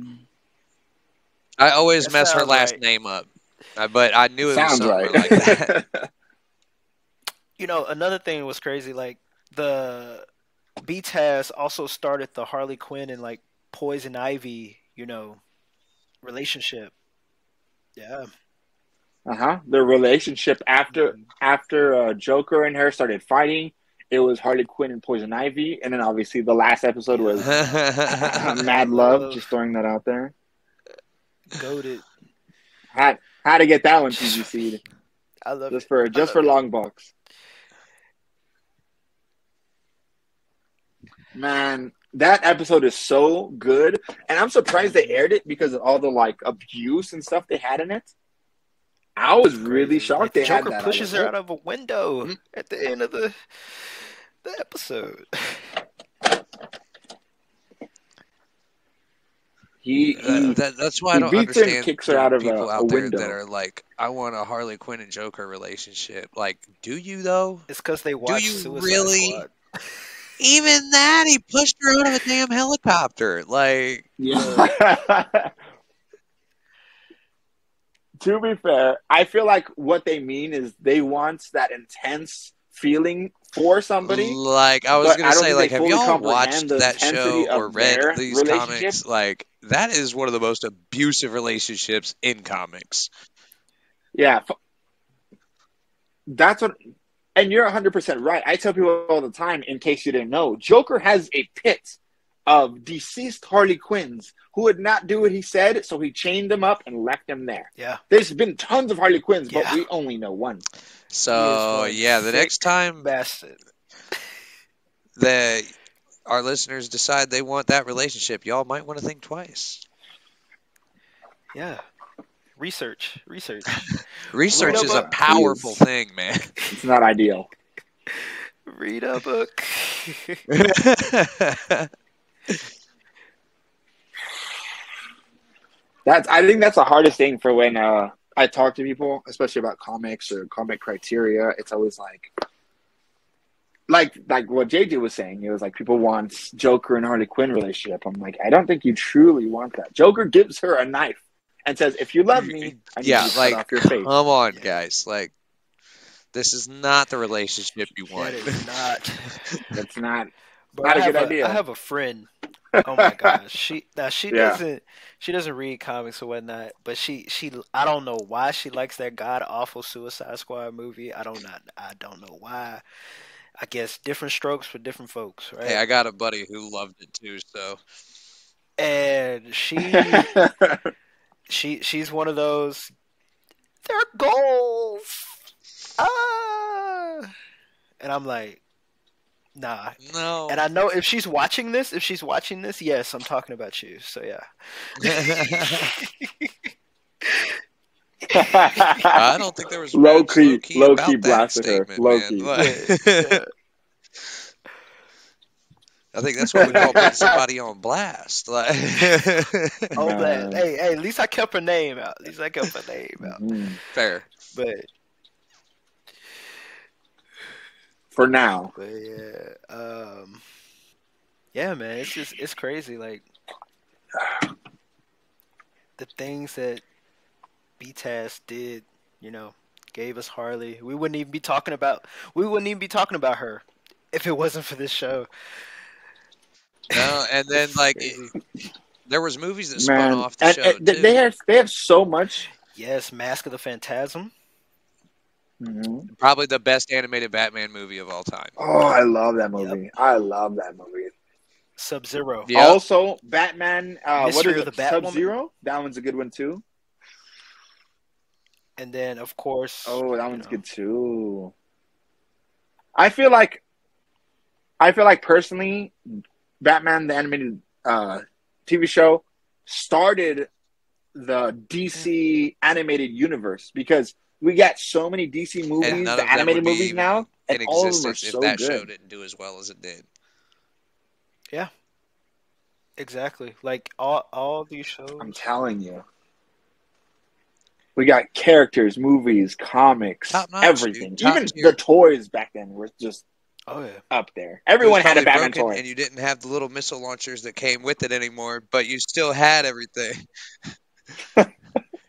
I always That mess her last right. name up, Uh, but I knew it was Sounds right. like that. You know, another thing was crazy. Like the Beats has also started the Harley Quinn and like Poison Ivy, you know, relationship. Yeah. Uh huh. The relationship after Mhm. after uh, Joker and her started fighting, it was Harley Quinn and Poison Ivy, and then obviously the last episode was Mad Love. Just throwing that out there. Goaded. Had had to get that one PVC'd I love just it. for just for Longbox. Man, that episode is so good, and I'm surprised they aired it because of all the like abuse and stuff they had in it. I was really shocked Like, they the had Joker that. I pushes her out of a window Mhm. at the end of the the episode. He, Uh, that, that's why I don't beats her and understand kicks her out of a- people a out there window. that are like, I want a Harley Quinn and Joker relationship. Like, do you though? It's because they watch you Suicide really? Squad. Even that, he pushed her out of a damn helicopter. Like, Yeah. to be fair, I feel like what they mean is they want that intense feeling for somebody. like I was gonna I say, like, have y'all watched that show or read these comics? Like, that is one of the most abusive relationships in comics. Yeah. That's what and you're 100% right. I tell people all the time in case you didn't know, Joker has a pit of deceased Harley Quinns who would not do what he said, so he chained them up and left them there. Yeah. There's been tons of Harley Quinns, but we only know one. So one yeah, the next time Bastard. that our listeners decide they want that relationship, y'all might want to think twice. Yeah. Research. Research. Research Read a is a book, powerful please. thing, man. It's not ideal. Read a book. That's I think that's the hardest thing for when uh, I talk to people, especially about comics or comic criteria. It's always like, like like what JJ was saying. It was like people want Joker and Harley Quinn relationship. I'm like, I don't think you truly want that. Joker gives her a knife and says, "If you love me, I need yeah, you to like cut off your face." come on, Yeah. guys. Like this is not the relationship you want. That is not. That's not. But Not I a have good idea. I have a friend. Oh my gosh, she now she Yeah. doesn't she doesn't read comics or whatnot, but she she I don't know why she likes that god awful Suicide Squad movie. I don't not I don't know why. I guess different strokes for different folks, right? Hey, I got a buddy who loved it too, so and she she she's one of those. They're goals. Ah, and I'm like, nah. no. And I know if she's watching this, if she's watching this, yes, I'm talking about you. So yeah. I don't think there was Low much key- low-key low key blasted her. statement, Low man. key. Like- I think that's what we call putting somebody on blast. Like, Oh Man. man. Hey, hey, at least I kept her name out. At least I kept her name out. Mhm. fair. But For now, but yeah. Um Yeah, man, it's just it's crazy. Like the things that BTAS did, you know, gave us Harley. We wouldn't even be talking about we wouldn't even be talking about her if it wasn't for this show. No, and then like it, there was movies that spun man, off the and, show and too. they have they have so much. Yes, Mask of the Phantasm. Mhm. Probably the best animated Batman movie of all time. Oh, I love that movie. I love that movie. Sub Zero. Yeah. Also, Batman. Uh, what Mystery is of it? the Batwoman? Sub Zero. That one's a good one too. And then of course Oh, that one's know, good too. I feel like, I feel like personally, Batman the animated uh, TV show started the DC animated universe because we got so many DC movies, the animated movies now, and all of them are existence so if that good. show didn't do as well as it did. Yeah, exactly. Like all all these shows. I'm telling you. We got characters, movies, comics, everything. Even the toys back then were just Oh yeah. up there. Everyone had a probably Batman toy. and you didn't have the little missile launchers that came with it anymore, but you still had everything.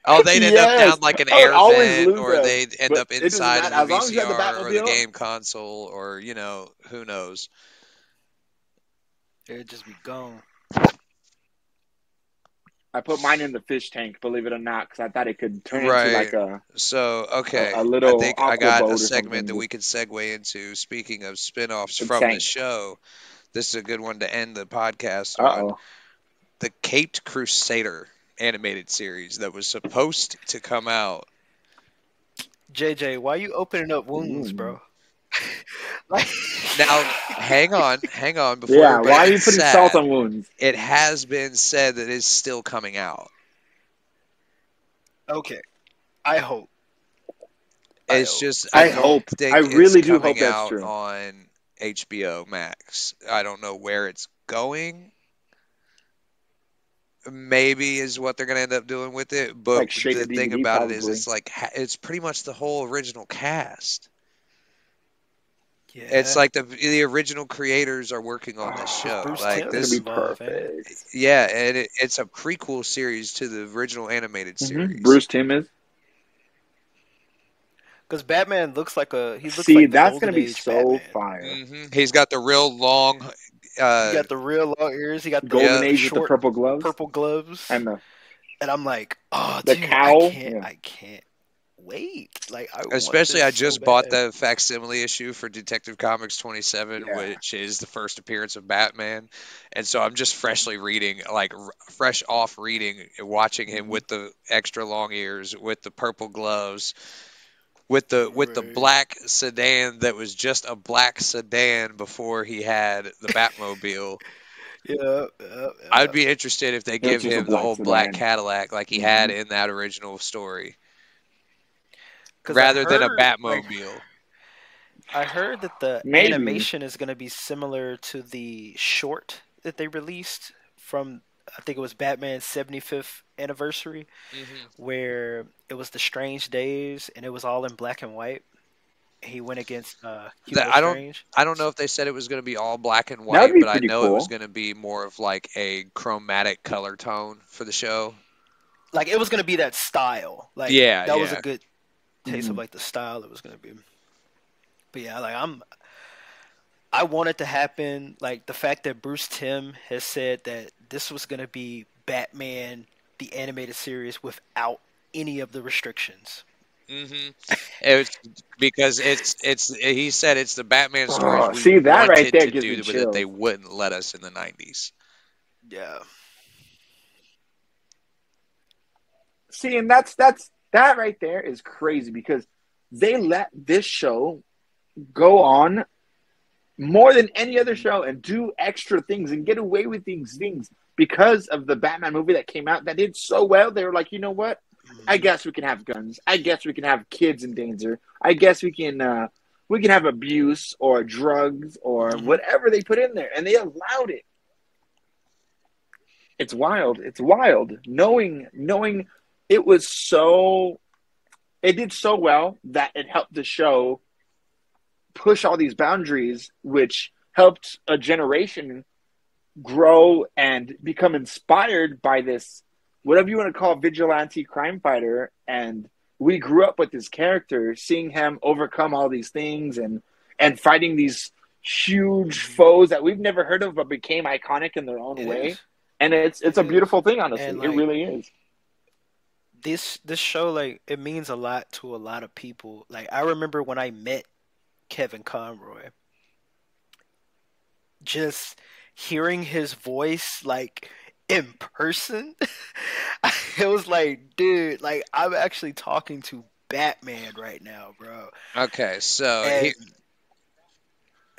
oh, they'd end up down like an I air vent, or them. they'd end But up inside of the As long as you had the VCR or the game console, or you know, who knows. It'd just be gone. I put mine in the fish tank, believe it or not, because I thought it could turn Right. into like a. So okay, a little I think I got a segment that we could segue into. Speaking of spin-offs It from the show, this is a good one to end the podcast Uh on. The Caped Crusader animated series that was supposed to come out. JJ, why are you opening up wounds, Mm. bro? like Now, hang on, hang on. Before Yeah, everybody why are you putting sad, salt on wounds? It has been said that it's still coming out. Okay. I hope. I It's hope. just I don't hope. think I really it's do hope that's out true. on HBO Max. I don't know where it's going. Maybe is what they're gonna end up doing with it, but Like the thing DVD about it is, probably. it's like it's pretty much the whole original cast. Yeah. It's like the the original creators are working on this show. Bruce Like Timm It's this, gonna be perfect. yeah, and it, it's a prequel series to the original animated series. Mhm. Bruce Timm is. Because Batman looks like a he looks See, like the that's gonna be so Batman. fire. hmm He's got the real long. Uh, He got the real long ears. He got the Golden Yeah. Age with the purple gloves purple gloves. and the And I'm like, oh, The dude, cowl? I can't, Yeah. I can't wait. Like, I Especially, I this so just bought the facsimile issue for Detective Comics 27, Yeah. which is the first appearance of Batman, and so I'm just freshly reading, like r- fresh off reading, watching him mm-hmm. with the extra long ears, with the purple gloves, with the with the black sedan that was just a black sedan before he had the Batmobile. Yeah, yeah, I'd be interested if they give him the black whole black. Cadillac like he mm-hmm. had in that original story, 'Cause I rather than a heard, like, Batmobile. I heard that the Maybe. animation is going to be similar to the short that they released from I think it was Batman's 75th anniversary where it was the Strange Days and it was all in black and white. He went against uh Hugo That- I don't- I don't know if they said it was going to be all black and white, but I pretty know it was going to be more of like a chromatic color tone for the show. Like it was going to be that style. Like Yeah, that was a good taste of Mhm. like the style it was going to be. But yeah, like I'm I want it to happen. Like the fact that Bruce Timm has said that this was going to be Batman the animated series without any of the restrictions. Mm-hmm. It's because it's it's he said it's the Batman stories Oh, see, that right there gives do, me but that they wouldn't let us in the '90s. Yeah. See, and that's that's that right there is crazy because they let this show go on more than any other show and do extra things and get away with these things because of the Batman movie that came out that did so well. They were like, you know what? I guess we can have guns. I guess we can have kids in danger. I guess we can uh, we can have abuse or drugs or Mhm. whatever they put in there, and they allowed it. It's wild. It's wild. Knowing knowing it was so it did so well that it helped the show push all these boundaries, which helped a generation grow and become inspired by this whatever you want to call vigilante crime fighter and we grew up with this character seeing him overcome all these things and and fighting these huge foes that we've never heard of but became iconic in their own It way is. and it's it's It a is. beautiful thing honestly And, it really is this this show like it means a lot to a lot of people. Like I remember when I met Kevin Conroy, just hearing his voice like in person, it was like, dude, like I'm actually talking to Batman right now, bro. Okay, so And, he,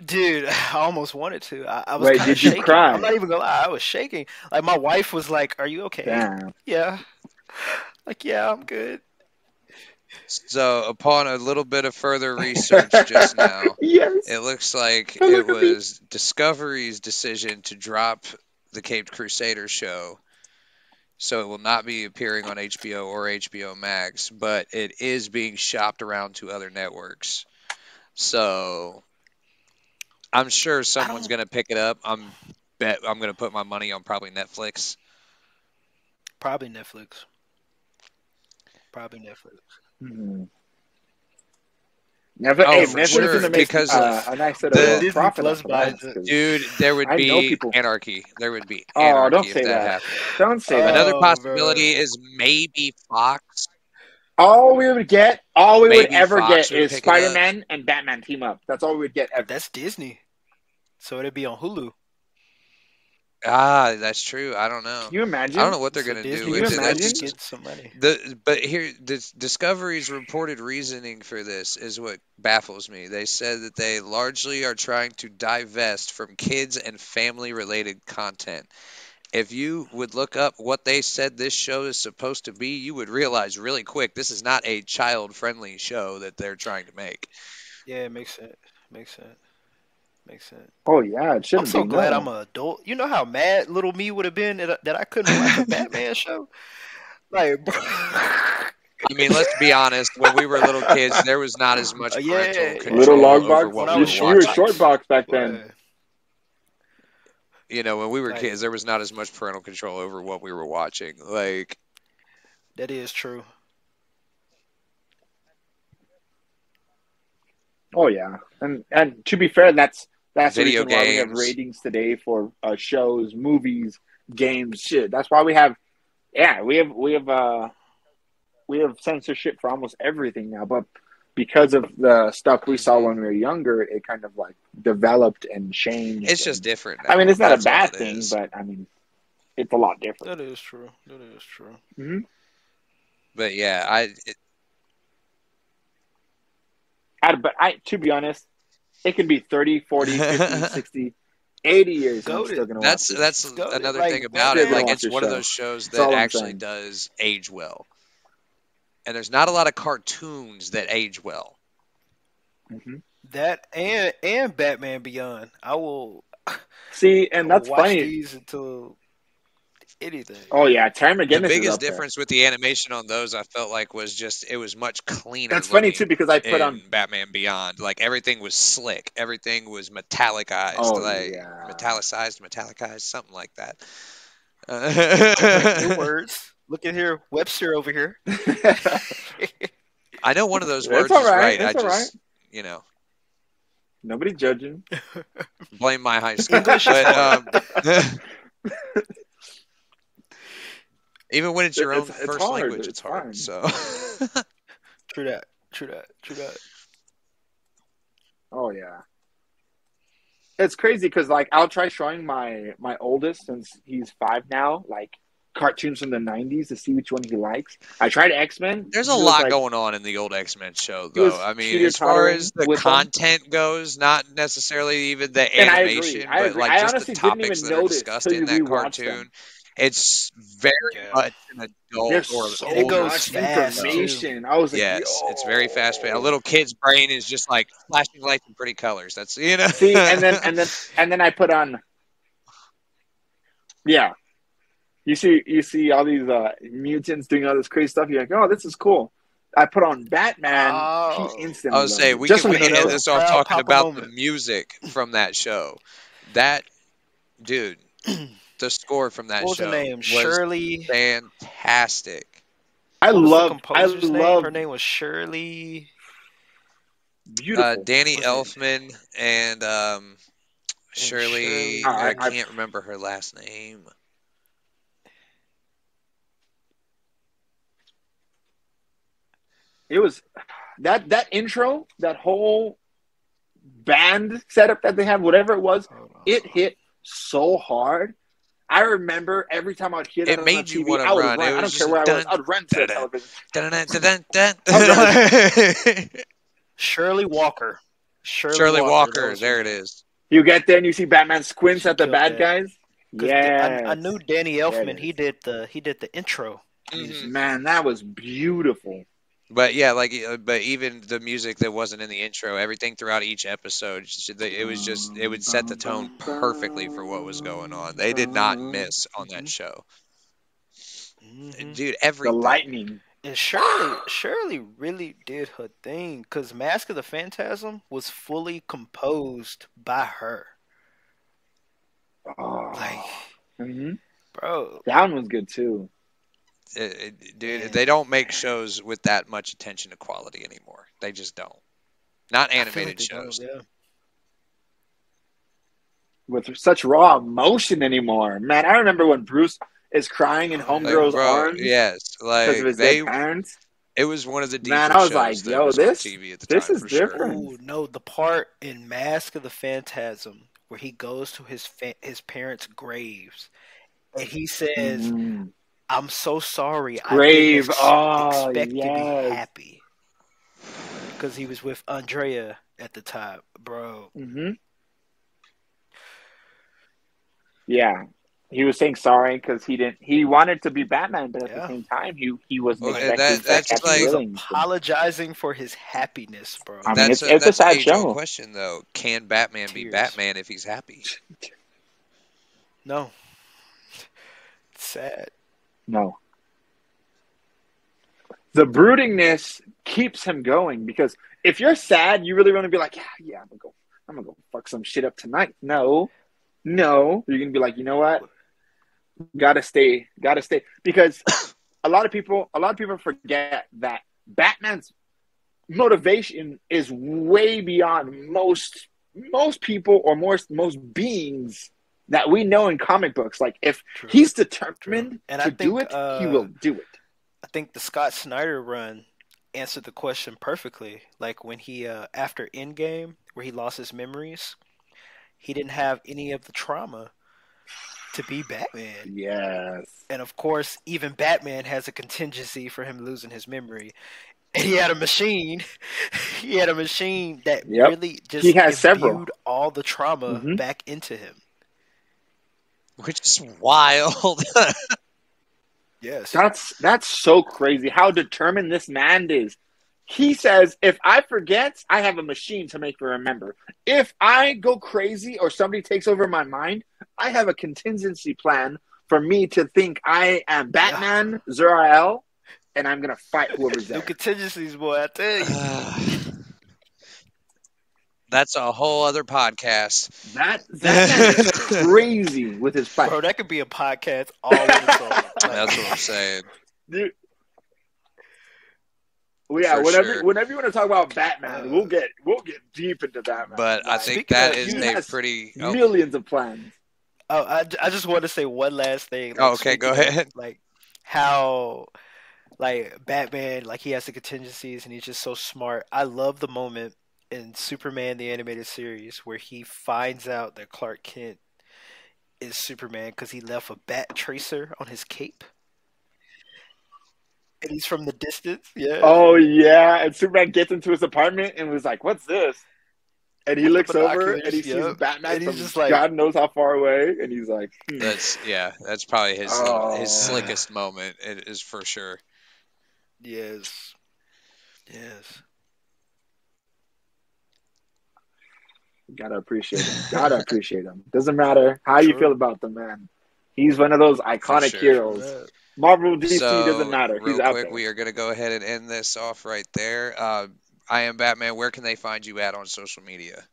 dude, I almost wanted to. I, I was Wait, kind of did you shaking. cry? I'm not even gonna lie, I was shaking. Like my wife was like, "Are you okay?" Damn. Yeah. Like, yeah, I'm good. so upon a little bit of further research just now, yes it looks like Oh, it look me. was Discovery's decision to drop the Caped Crusader show. So it will not be appearing on HBO or HBO Max, but it is being shopped around to other networks. So I'm sure someone's going to pick it up. I'm bet I'm going to put my money on probably Netflix. Probably Netflix. Probably Netflix. Hmm. Never, Oh, hey, for Netflix sure, make because uh, a nice bit the- of Disney profit Plus off buys that, it. 'cause- Dude, there would be anarchy. There would be Oh, anarchy don't if say that, that. happened. Don't say that. Another Oh, possibility bro. is maybe Fox. All we would get, all we would ever Fox get would is pick it up. Spider Man and Batman team up. That's all we would get ever. That's Disney. So it'd be on Hulu. Ah, that's true. I don't know. Can you imagine? I don't know what they're So gonna do Can with you it. imagine? That's get some money. the but here this Discovery's reported reasoning for this is what baffles me. They said that they largely are trying to divest from kids and family related content. If you would look up what they said this show is supposed to be, you would realize really quick this is not a child friendly show that they're trying to make. Yeah, it makes sense. Makes sense. Makes sense. Oh yeah, it I'm shouldn't so be. glad no. I'm an adult. You know how mad little me would have been that, that I couldn't watch a Batman show? Like, bro. I mean, let's be honest. When we were little kids, there was not as much parental yeah. control Little long over box. what we You, were was were short box back then. Boy. You know, when we were Like- kids, there was not as much parental control over what we were watching. Like, That is true. Oh yeah, and and to be fair, that's that's Video the reason why we have ratings today for uh, shows, movies, games, shit. That's why we have, yeah, we have we have uh we have censorship for almost everything now, but because of the stuff we saw when we were younger, it kind of like developed and changed. It's just and- different. I mean, it's not That's a bad thing, is. but I mean, it's a lot different. That is true. That is true. hmm But yeah, I it, I, but I, to be honest, it could be 30, 40, 50, 60, 80 years. and I'm still gonna that's watch that's Go- another like, thing what about it. Like it's the one of those shows that actually saying. does age well. And there's not a lot of cartoons that age well. Mhm. That and and Batman Beyond. I will. See, and that's watch funny. these until anything. Oh yeah, Terry McGinnis the is biggest up there. difference with the animation on those, I felt like, was just it was much cleaner. That's funny too because I put on. Batman Beyond. Like everything was slick. Everything was metallicized. Oh, like yeah. metallicized, metallicized, something like that. New Uh, words. Look at here, Webster over here. I know one of those words all is right, right. I it's all just, you know, Nobody judging. blame my high school. English but, um, even when it's your own It's- it's first hard, language, it's it's hard. fine. So True that. True that. True that. Oh yeah. It's crazy because like I'll try showing my my oldest since he's five now like cartoons from the '90s to see which one he likes. I tried X Men. there's a lot going on in the old X Men show, though. I mean, as far as the with them. content goes, not necessarily even the And I agree, animation, I but like I just the topics that are discussed in that rewatch them. cartoon. It's very Yeah. much an adult There's or so it goes much fast, too. information. I was like, Yes, it's very fast paced. A little kid's brain is just like flashing lights and pretty colors. That's you know. See, and then and then and then I put on. Yeah, you see, you see all these uh, mutants doing all this crazy stuff. You're like, oh, this is cool. I put on Batman. Oh. he instantly. I was say we Just can, we from can the end nose. this off Proud talking Papa about the music from that show. That dude, the score from that What was show her name? was Shirley. fantastic. I love. I composer's name? love. Her name was Shirley. Beautiful. Uh, Danny Was Elfman and um, Shirley. Shirley- I, I- I- can't remember her last name. It was that that intro, that whole band setup that they had, whatever it was, it hit so hard. I remember every time I'd hear that It on made the you TV, wanna I would run. run. I don't care where I was. I'd run to the dun, television. Dun-dun-dun-dun-dun. Shirley Walker. Shirley, Shirley that Walker, there her it name. is. You get there and you see Batman squints at the bad that. guys. 'Cause Yeah, I, I knew Danny Elfman. He did the he did the intro. Mhm. Man, that was beautiful. But yeah, like, uh, but even the music that wasn't in the intro, everything throughout each episode, it was just, it would set the tone perfectly for what was going on. They did not miss on that show, Mhm. dude. Every. The lightning. And Shirley Shirley really did her thing because Mask of the Phantasm was fully composed by her. Oh, Like, hmm bro, that one was good too. It- it- dude, Yeah. they don't make shows with that much attention to quality anymore. They just don't. Not I feel like animated shows. yeah. With such raw emotion anymore. Man, I remember when Bruce is crying in Like, Like, Homegirl's arms yes, because like of his they, parents. it was one of the deeper Man, I was shows like, yo, this- TV at the this time is for sure. different. Oh no, the part in Mask of the Phantasm where he goes to his fa- his parents' graves and he says, Mhm. "I'm so sorry. Grave. I didn't ex- Oh, expect to be happy." Because he was with Andrea at the time, bro. Mm-hmm. Yeah, he was saying sorry because he didn't. He wanted to be Batman, but at Yeah. the same time, he he wasn't Well, expecting that- that's Kathy like- Williams. Apologizing for his happiness, bro. I mean, that's it's- a, it's a sad an show. question though. Can Batman be Batman if he's happy? no, it's sad. No. The broodingness keeps him going because if you're sad, you really want to be like, yeah, yeah, I'm gonna go, I'm gonna go fuck some shit up tonight. No, no, you're gonna be like, you know what? Gotta stay, gotta stay because a lot of people, a lot of people forget that Batman's motivation is way beyond most most people or most most beings that we know in comic books. Like if True. he's determined True. To I do think, it, he uh, will do it. I think the Scott Snyder run answered the question perfectly. Like when he uh, after Endgame, where he lost his memories, he didn't have any of the trauma to be Batman. Yes. And of course, even Batman has a contingency for him losing his memory. And he had a machine. he had a machine that Yep. really just He has several. all the trauma Mhm. back into him. Which is wild. Yes. That's that's so crazy how determined this man is. He says, if I forget, I have a machine to make me remember. If I go crazy or somebody takes over my mind, I have a contingency plan for me to think I am Batman, Zur-En-Arrh, and I'm gonna fight whoever's No there. contingencies, boy. I tell you. That's a whole other podcast. That that man is crazy with his fight. Bro, that could be a podcast all on its own. That's what I'm saying. Dude. Well, yeah, For whenever sure. whenever you want to talk about Batman, Uh, we'll get we'll get deep into Batman. But I think Speaking that of- is a has pretty. Oh, millions of plans. Oh, I, I just want to say one last thing. Oh, okay, go speaking of, ahead. Like how, like Batman, like he has the contingencies and he's just so smart. I love the moment in Superman the animated series where he finds out that Clark Kent is Superman because he left a bat tracer on his cape, and he's from the distance. Yeah. Oh yeah, and Superman gets into his apartment and was like, "What's this?" And he With looks over and he sees. Batman And he's from just like- God knows how far away, and he's like, hmm. That's yeah. That's probably his Oh. his slickest moment. It is for sure. Yes. Yes. "Gotta appreciate him. Gotta appreciate him. Doesn't matter how you feel about the man. He's one of those iconic sure. heroes. Marvel, DC so, doesn't matter. Real He's out quick, there. we are going to go ahead and end this off right there. Uh, I am Batman. Where can they find you at on social media?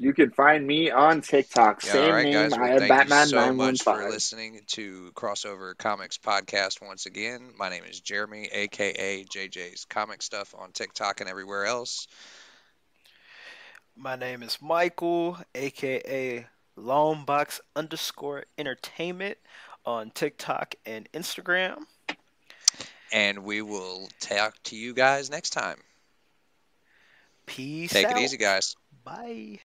You can find me on TikTok. Yeah, Same all right, name. guys. Well, I am thank Batman you so nine much for listening to Crossover Comics Podcast once again. My name is Jeremy, aka JJ's Comic Stuff on TikTok and everywhere else. My name is Michael, aka Longbox underscore entertainment on TikTok and Instagram. And we will talk to you guys next time. Peace Take out. it easy, guys. Bye.